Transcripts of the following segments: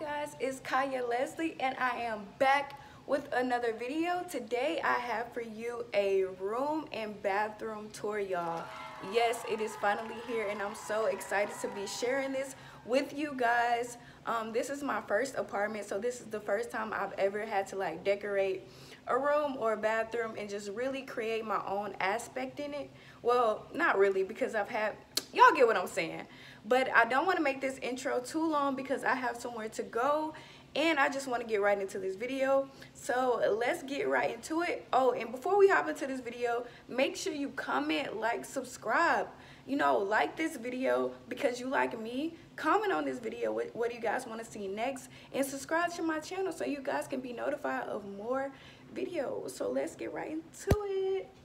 guys, it's Kaia Leslie and I am back with another video. Today I have for you a room and bathroom tour y'all. Yes, it is finally here and I'm so excited to be sharing this with you guys. Um, this is my first apartment so this is the first time I've ever had to like decorate a room or a bathroom and just really create my own aspect in it. Well, not really because I've had, y'all get what I'm saying. But I don't want to make this intro too long because I have somewhere to go and I just want to get right into this video. So let's get right into it. Oh, and before we hop into this video, make sure you comment, like, subscribe. You know, like this video because you like me. Comment on this video what, what you guys want to see next. And subscribe to my channel so you guys can be notified of more videos. So let's get right into it.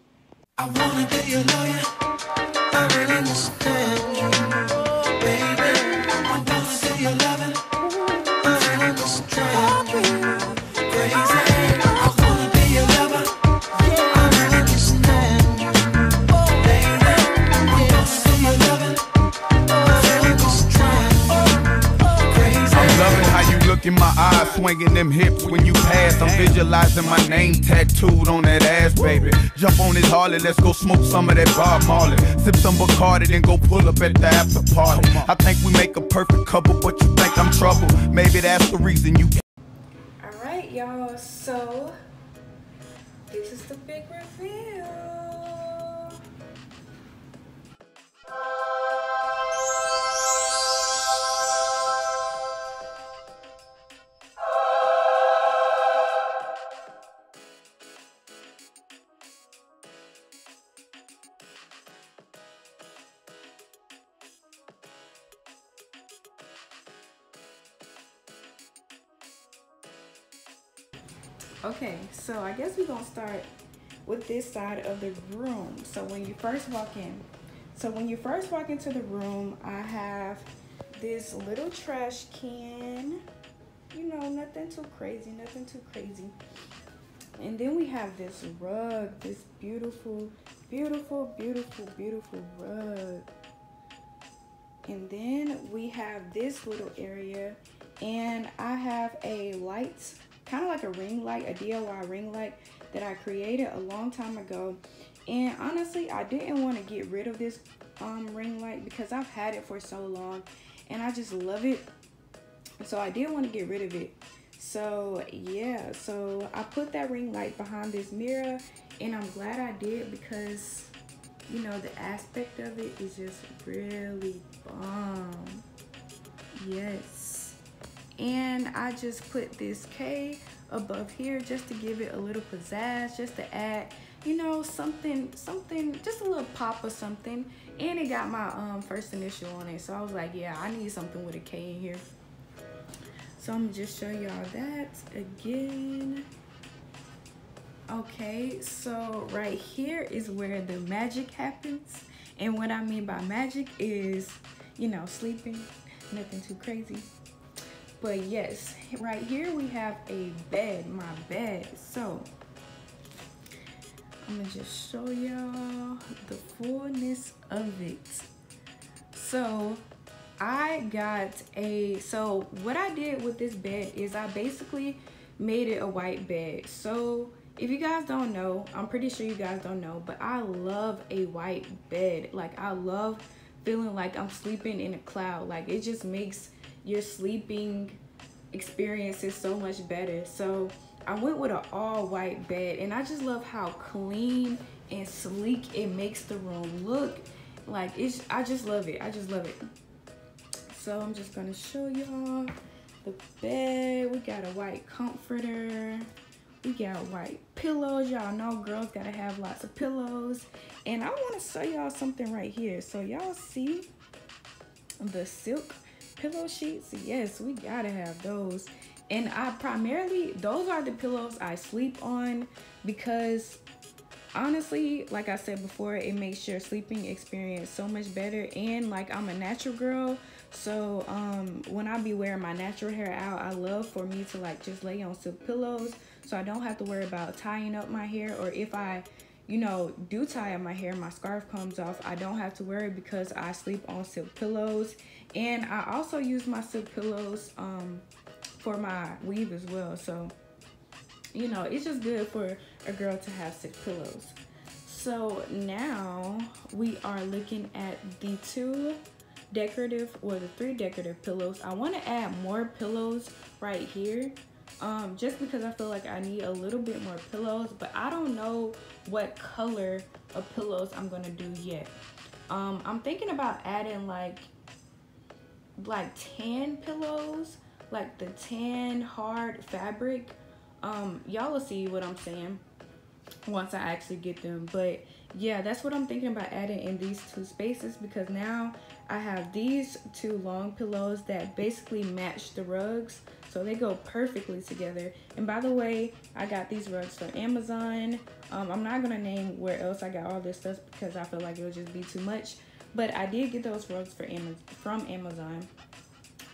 I wanna be your lawyer. I really understand you, baby. I wanna be your lover. In my eyes, swinging them hips when you pass. I'm visualizing my name tattooed on that ass, baby. Jump on this Harley, let's go smoke some of that Bob Marley. Sip some Bacardi, then go pull up at the after party. I think we make a perfect couple, but you think I'm trouble. Maybe that's the reason you. Alright, y'all, so this is the big reveal. Okay, so I guess we're gonna start with this side of the room. So when you first walk in, so when you first walk into the room, I have this little trash can. You know, nothing too crazy, nothing too crazy. And then we have this rug, this beautiful, beautiful, beautiful, beautiful rug. And then we have this little area and I have a light kind of like a ring light, a DIY ring light that I created a long time ago. And honestly, I didn't want to get rid of this um, ring light because I've had it for so long and I just love it. So I did want to get rid of it. So yeah, so I put that ring light behind this mirror and I'm glad I did because you know the aspect of it is just really bomb. Yes and I just put this K above here just to give it a little pizzazz just to add you know something something just a little pop or something. And it got my um first initial on it. So I was like yeah I need something with a K in here. So I'm just show y'all that again. Okay so right here is where the magic happens. And what I mean by magic is you know sleeping nothing too crazy but yes right here we have a bed my bed. So i'm gonna just show y'all the fullness of it. So i got a so what i did with this bed is i basically made it a white bed. So if you guys don't know i'm pretty sure you guys don't know but i love a white bed. Like i love feeling like i'm sleeping in a cloud. Like it just makes your sleeping experience is so much better. So I went with an all white bed and I just love how clean and sleek it makes the room look. Like it's, I just love it. I just love it. So I'm just gonna show y'all the bed. We got a white comforter. We got white pillows. Y'all know girls gotta have lots of pillows. And I wanna show y'all something right here. So y'all see the silk pillow sheets? Yes we gotta have those. And i primarily those are the pillows i sleep on because honestly like i said before it makes your sleeping experience so much better. And like i'm a natural girl so um when i be wearing my natural hair out i love for me to like just lay on silk pillows so i don't have to worry about tying up my hair or if i you know, do tie up my hair, my scarf comes off, I don't have to worry because I sleep on silk pillows. And I also use my silk pillows um, for my weave as well. So, you know, it's just good for a girl to have silk pillows. So now we are looking at the two decorative or the three decorative pillows. I want to add more pillows right here um, just because I feel like I need a little bit more pillows, but I don't know what color of pillows I'm gonna do yet. Um, I'm thinking about adding like like tan pillows, like the tan hard fabric. Um, y'all will see what I'm saying once I actually get them. But yeah, that's what I'm thinking about adding in these two spaces because now I have these two long pillows that basically match the rugs. So they go perfectly together. And by the way, I got these rugs from Amazon. Um, I'm not gonna name where else I got all this stuff because I feel like it would just be too much. But I did get those rugs for Amazon, from Amazon.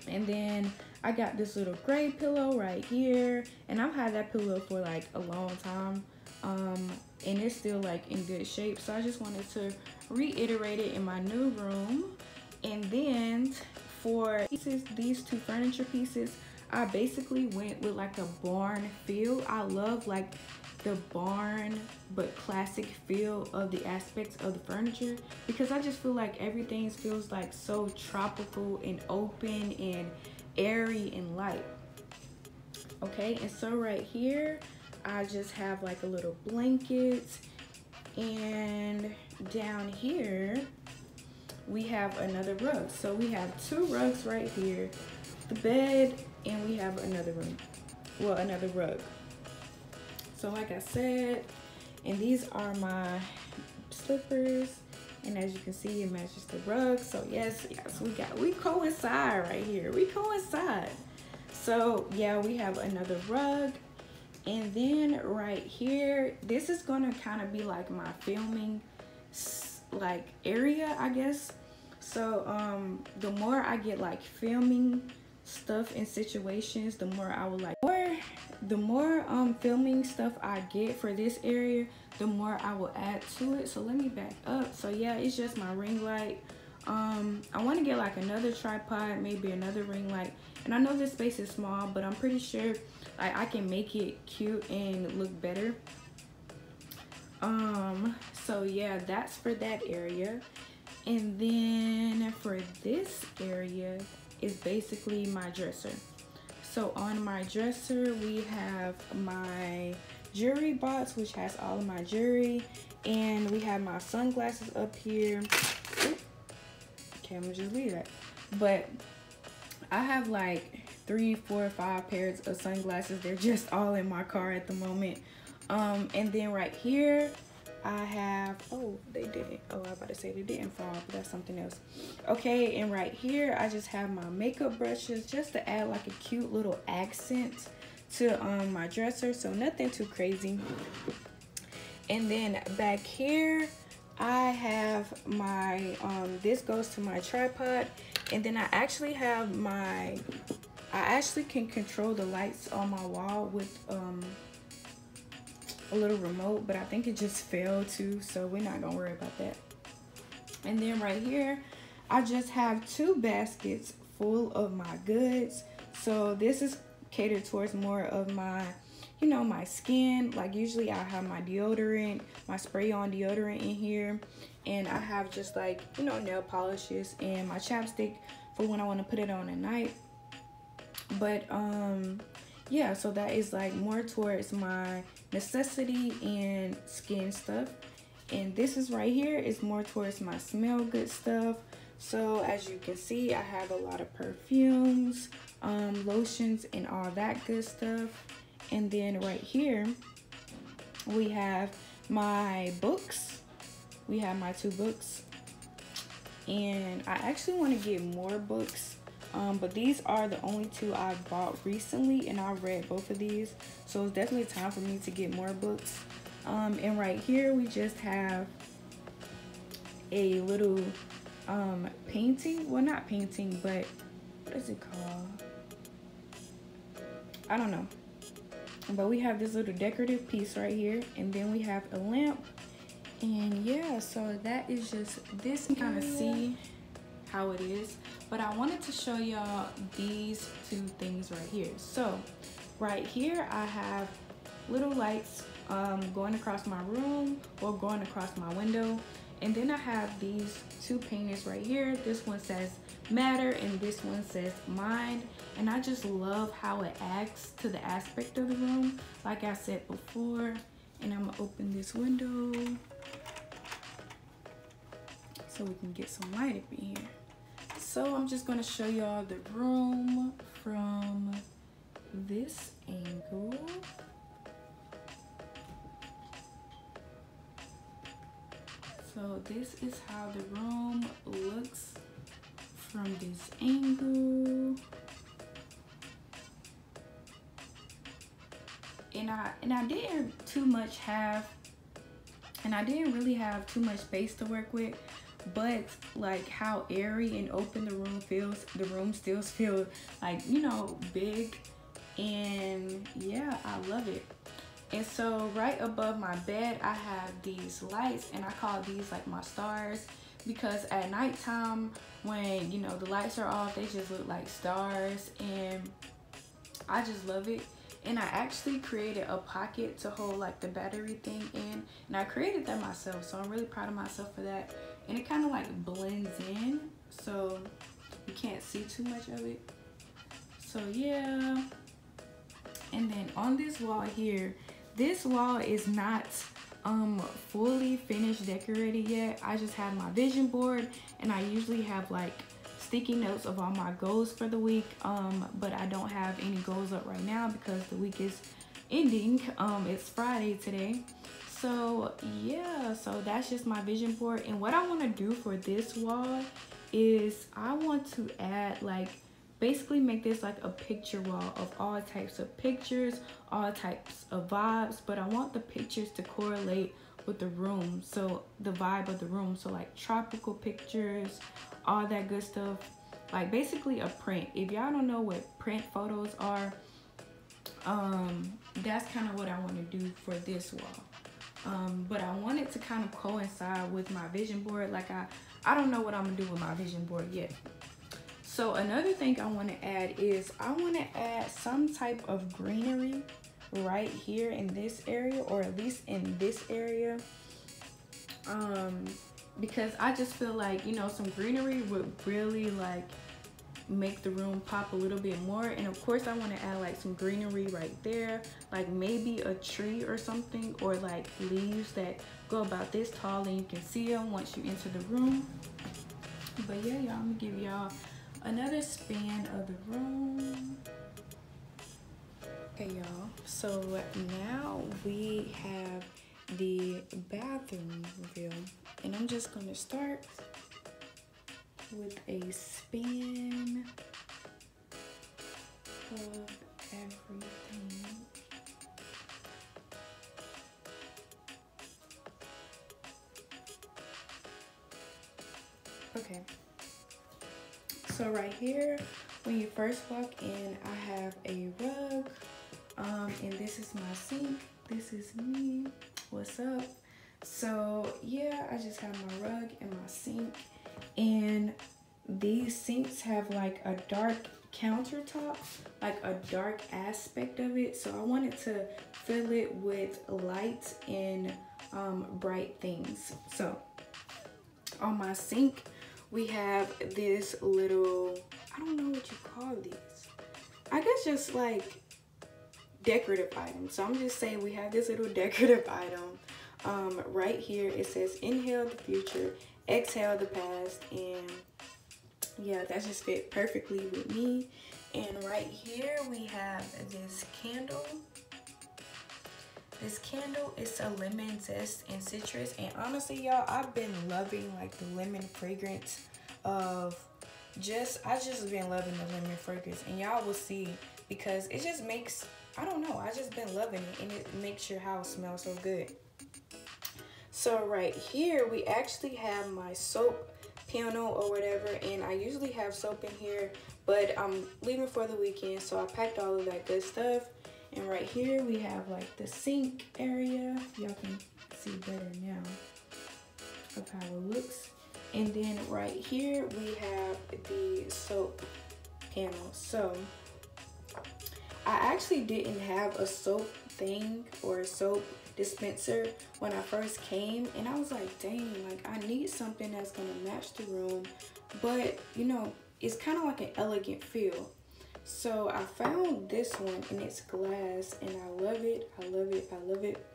And then I got this little gray pillow right here. And I've had that pillow for like a long time. Um, and it's still like in good shape. So I just wanted to reiterate it in my new room. And then for pieces, these two furniture pieces, I basically went with like a barn feel. I love like the barn but classic feel of the aspects of the furniture because I just feel like everything feels like so tropical and open and airy and light. Okay, and so right here, I just have like a little blanket and down here we have another rug. So we have two rugs right here, the bed, and we have another room, well, another rug. So like I said, and these are my slippers. And as you can see, it matches the rug. So yes, yes, we got, we coincide right here. We coincide. So yeah, we have another rug. And then right here, this is gonna kind of be like my filming like area, I guess. So um, the more I get like filming stuff in situations, the more I will like, more, the more um, filming stuff I get for this area, the more I will add to it. So let me back up. So yeah, it's just my ring light. Um, I want to get like another tripod, maybe another ring light. And I know this space is small, but I'm pretty sure like I can make it cute and look better. Um, so yeah, that's for that area. And then for this area is basically my dresser. So on my dresser, we have my jewelry box, which has all of my jewelry. And we have my sunglasses up here. Okay, I'm gonna just leave that. But I have like three, four, five pairs of sunglasses. They're just all in my car at the moment. Um, and then right here, I have, oh, they didn't. Oh, I was about to say they didn't fall, but that's something else. Okay, and right here, I just have my makeup brushes just to add like a cute little accent to um, my dresser. So nothing too crazy. And then back here, I have my, um, this goes to my tripod. And then I actually have my, I actually can control the lights on my wall with, um, a little remote, but I think it just fell too, so we're not gonna worry about that. And then right here, I just have two baskets full of my goods. So this is catered towards more of my, you know, my skin. Like usually I have my deodorant, my spray on deodorant in here. And I have just like, you know, nail polishes and my chapstick for when I want to put it on at night. But um yeah, so that is like more towards my necessity and skin stuff. And this is right here is more towards my smell good stuff. So as you can see, I have a lot of perfumes, um, lotions, and all that good stuff. And then right here, we have my books. We have my two books. And I actually want to get more books um, but these are the only two I bought recently and I read both of these. So it's definitely time for me to get more books. Um, and right here we just have a little um, painting. Well, not painting, but what is it called? I don't know. But we have this little decorative piece right here. And then we have a lamp. And yeah, so that is just this kind of see how it is but I wanted to show y'all these two things right here. So right here, I have little lights um, going across my room or going across my window. And then I have these two paintings right here. This one says matter and this one says mind. And I just love how it adds to the aspect of the room. Like I said before, and I'm gonna open this window so we can get some light up in here. So I'm just gonna show y'all the room from this angle. So this is how the room looks from this angle. And I and I didn't too much have and I didn't really have too much space to work with but like how airy and open the room feels the room still feels like you know big. And yeah I love it. And so right above my bed, I have these lights and I call these like my stars. Because at nighttime when, you know, the lights are off, they just look like stars. And I just love it. And I actually created a pocket to hold like the battery thing in and I created that myself. So I'm really proud of myself for that. And it kind of like blends in so you can't see too much of it. So yeah. And then on this wall here, this wall is not um fully finished decorated yet i just have my vision board and i usually have like sticky notes of all my goals for the week um but i don't have any goals up right now because the week is ending. Um it's friday today. So yeah so that's just my vision board and what i want to do for this wall is i want to add like basically make this like a picture wall of all types of pictures all types of vibes but i want the pictures to correlate with the room so the vibe of the room. So like tropical pictures all that good stuff. Like basically a print. If y'all don't know what print photos are um that's kind of what i want to do for this wall. Um but i want it to kind of coincide with my vision board. Like i i don't know what i'm gonna do with my vision board yet. So another thing I want to add is I want to add some type of greenery right here in this area or at least in this area. Um, because I just feel like, you know, some greenery would really like make the room pop a little bit more. And of course I want to add like some greenery right there like maybe a tree or something or like leaves that go about this tall and you can see them once you enter the room. But yeah y'all I'm gonna give y'all another span of the room okay y'all. So now we have the bathroom reveal. And i'm just going to start with a spin of everything. Okay. So right here when you first walk in i have a rug um and this is my sink. This is me. What's up? So yeah i just have my rug and my sink. And these sinks have like a dark countertop like a dark aspect of it. So i wanted to fill it with light and um, bright things. So on my sink we have this little, I don't know what you call these. I guess just like decorative item. So I'm just saying we have this little decorative item um, right here. It says inhale the future, exhale the past. And yeah, that just fit perfectly with me. And right here we have this candle this candle is a lemon zest and citrus. And honestly, y'all, I've been loving like the lemon fragrance of just, I just been loving the lemon fragrance. And y'all will see because it just makes, I don't know, I just been loving it. And it makes your house smell so good. So right here, we actually have my soap piano or whatever and I usually have soap in here but I'm leaving for the weekend so I packed all of that good stuff and right here we have like the sink area. Y'all can see better now of how it looks. And then right here we have the soap panel. So I actually didn't have a soap thing or a soap dispenser when I first came and I was like dang like I need something that's gonna match the room. But you know it's kind of like an elegant feel. So I found this one and it's glass and I love it I love it I love it.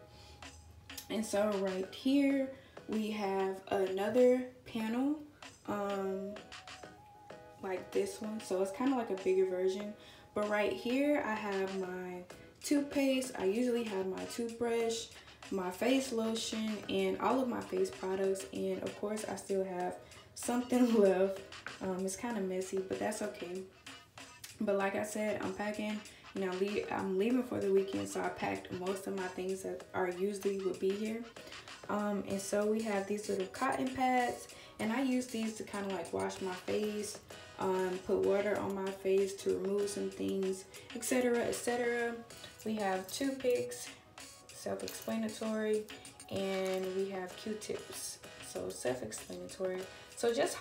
And so right here we have another panel um like this one. So it's kind of like a bigger version but right here I have my toothpaste. I usually have my toothbrush my face lotion and all of my face products. And of course I still have something left. Um, it's kind of messy but that's okay. But like I said I'm packing. You know I'm leaving for the weekend so I packed most of my things that are usually would be here. Um, and so we have these little cotton pads and I use these to kind of like wash my face um, put water on my face to remove some things etc etc we have toothpicks self-explanatory and we have q-tips. So self-explanatory. So just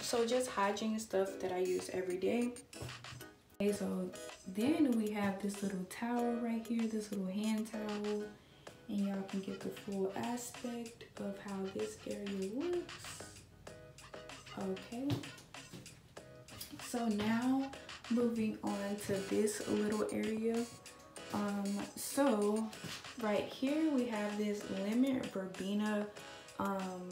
so just hygiene stuff that i use every day. Okay so then we have this little towel right here this little hand towel. And y'all can get the full aspect of how this area looks okay so now moving on to this little area um so right here we have this lemon verbena um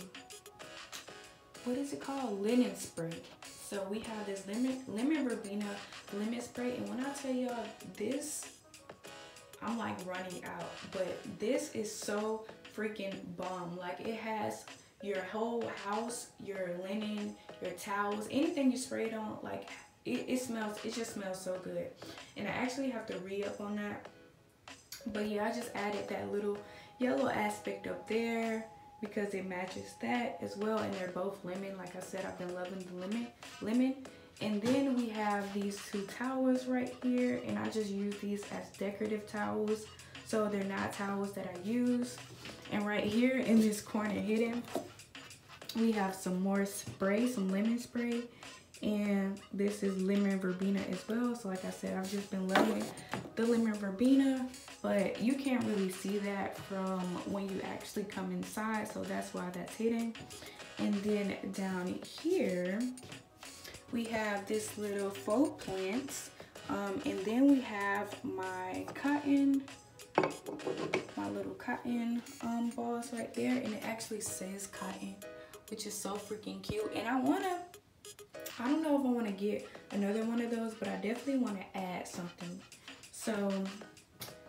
what is it called? Linen spray. So we have this lemon lemon verbena lemon spray and when i tell y'all this i'm like running out but this is so freaking bomb. Like it has your whole house your linen your towels anything you sprayed on like it, it smells it just smells so good. And i actually have to re-up on that. But yeah i just added that little yellow aspect up there because it matches that as well and they're both lemon. Like i said i've been loving the lemon lemon. And then we have these two towels right here and i just use these as decorative towels. So they're not towels that i use and right here in this corner hidden we have some more spray some lemon spray. And this is lemon verbena as well. So like i said i've just been loving the lemon verbena. But you can't really see that from when you actually come inside. So that's why that's hidden. And then down here we have this little faux plant um, and then we have my cotton my little cotton um, balls right there and it actually says cotton which is so freaking cute and I want to I don't know if I want to get another one of those, but I definitely want to add something. So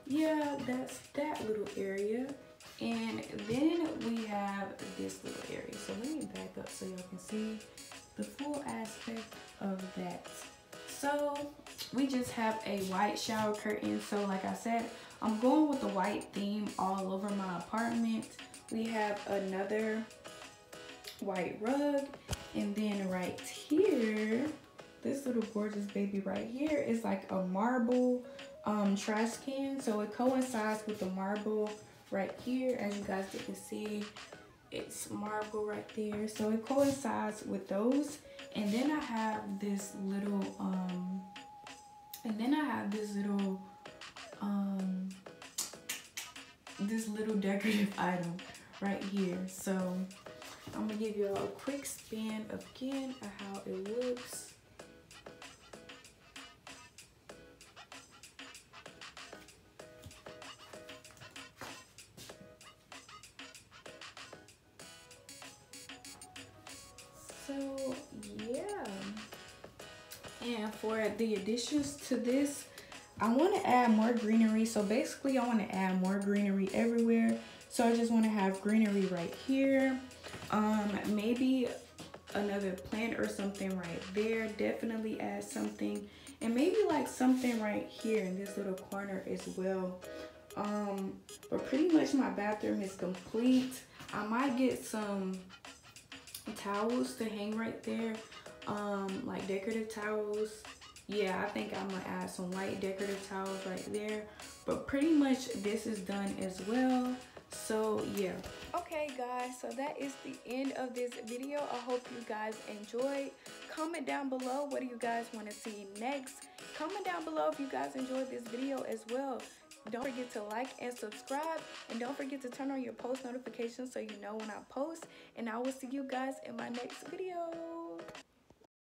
yeah, that's that little area. And then we have this little area. So let me back up so y'all can see the full aspect of that. So we just have a white shower curtain. So like I said, I'm going with the white theme all over my apartment. We have another white rug and then right here, this little gorgeous baby right here is like a marble um, trash can. So it coincides with the marble right here. As you guys can see, it's marble right there. So it coincides with those. And then I have this little, um, and then I have this little, um, this little decorative item right here. So I'm gonna give you a quick spin again of how it looks. So yeah. And for the additions to this, I want to add more greenery. So basically I want to add more greenery everywhere. So I just want to have greenery right here. Um maybe another plant or something right there. Definitely add something. And maybe like something right here in this little corner as well. Um but pretty much my bathroom is complete. I might get some towels to hang right there. Um like decorative towels yeah i think i'm gonna add some white decorative towels right there. But pretty much this is done as well. So yeah. Okay guys so that is the end of this video. I hope you guys enjoyed. Comment down below what do you guys want to see next. Comment down below if you guys enjoyed this video as well. Don't forget to like and subscribe and don't forget to turn on your post notifications so you know when i post and i will see you guys in my next video